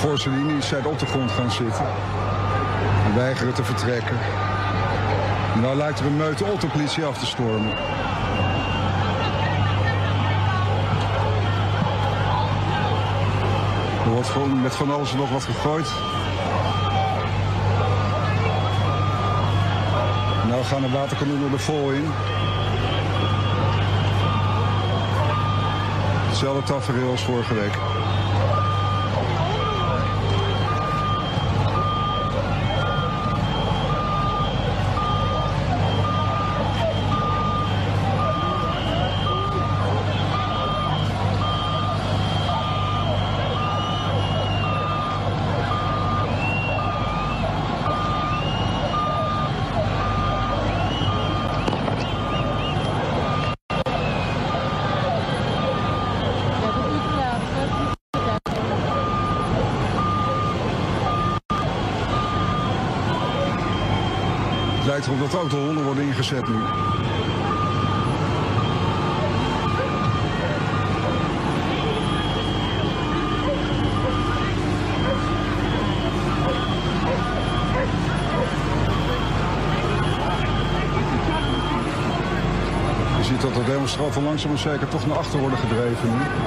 voorste linie zijn op de grond gaan zitten. En weigeren te vertrekken. En nou lijkt er een meute op de politie af te stormen. Er wordt met van alles nog wat gegooid. Nou gaan de waterkanonnen er vol in. Hetzelfde tafereel als vorige week. Lijkt erop dat ook de honden worden ingezet nu. Je ziet dat de demonstranten langzaam maar zeker toch naar achter worden gedreven nu.